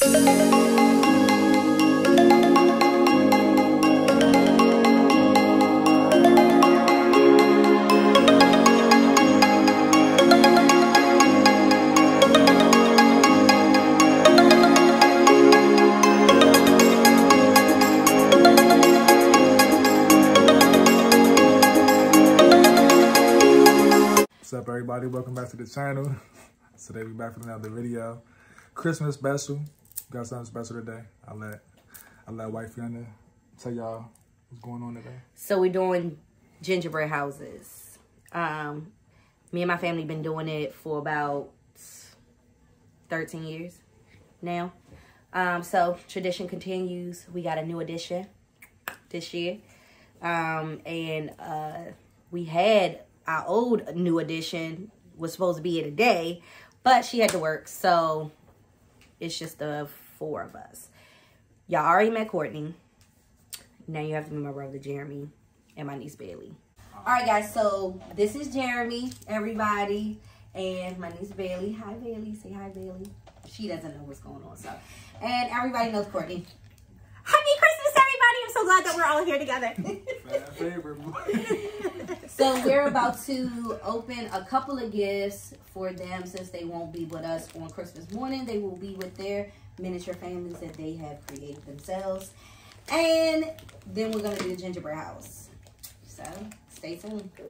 What's up, everybody? Welcome back to the channel. Today we're back with another video. Christmas special. Got something special today. I let I let White Fiona tell y'all what's going on today. So we're doing gingerbread houses. Um, me and my family been doing it for about 13 years now. Um, so tradition continues. We got a new addition this year. Um, and uh, we had our old new addition was supposed to be here today, but she had to work. So it's just the four of us. Y'all already met Courtney. Now you have to meet my brother Jeremy and my niece Bailey. All right, guys. So this is Jeremy, everybody, and my niece Bailey. Hi, Bailey. Say hi, Bailey. She doesn't know what's going on, so and everybody knows Courtney. Happy Christmas, everybody! I'm so glad that we're all here together. So we're about to open a couple of gifts for them since they won't be with us on Christmas morning. They will be with their miniature families that they have created themselves. And then we're gonna do the gingerbread house. So stay tuned.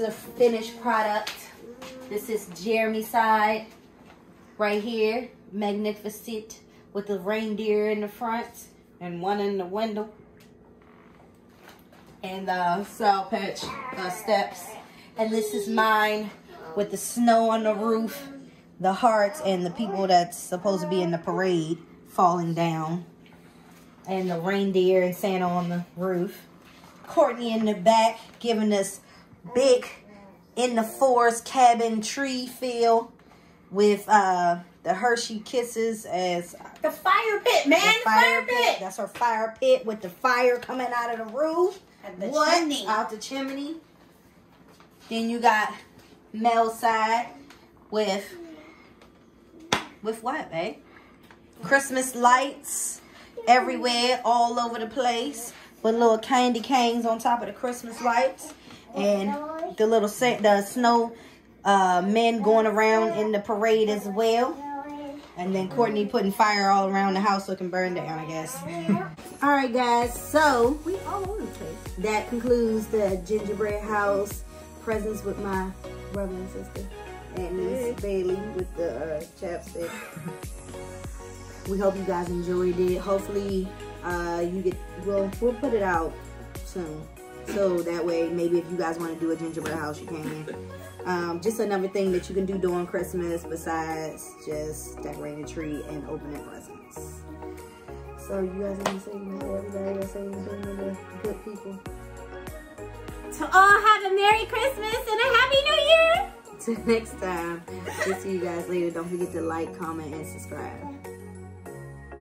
A finished product. This is Jeremy side right here. Magnificent with the reindeer in the front and one in the window. And the Sour Patch uh, steps. And this is mine with the snow on the roof, the hearts, and the people that's supposed to be in the parade falling down. And the reindeer and Santa on the roof. Courtney in the back giving us big in the forest cabin tree feel with uh the Hershey kisses as The fire pit, man. the The fire, pit. That's her fire pit with the fire coming out of the roof. And the what? chimney. Out the chimney. Then you got Mel's side with with what, babe? Christmas lights everywhere, all over the place. With little candy canes on top of the Christmas lights. And the little the snow uh, men going around in the parade as well. And then Courtney putting fire all around the house so it can burn down, I guess. all right, guys. So We all over the place. that concludes the gingerbread house presents with my brother and sister. And Miss Bailey with the uh, chapstick. we hope you guys enjoyed it. Hopefully, uh, you get. We'll we'll put it out soon, so that way maybe if you guys want to do a gingerbread house, you can. Um, just another thing that you can do during Christmas besides just decorating the tree and opening presents. So you guys want to say everybody? Or say anything to the good people? To all have a Merry Christmas and a Happy New Year. Till next time, we'll see you guys later. Don't forget to like, comment, and subscribe.